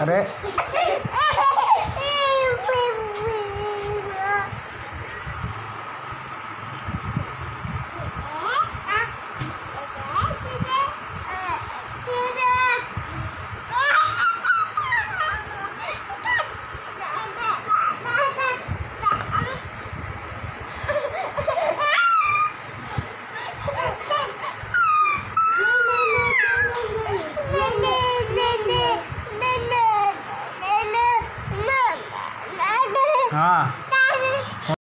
あれ啊。